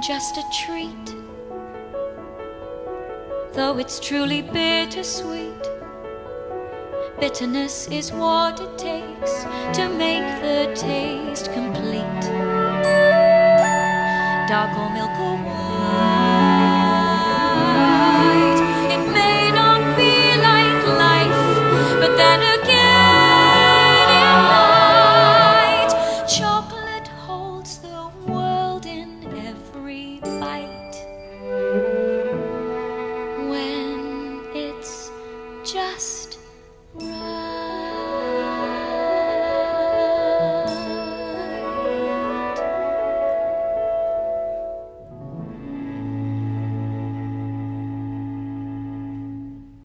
just a treat. Though it's truly bittersweet, bitterness is what it takes to make the taste complete. Dark or milk or When it's just right.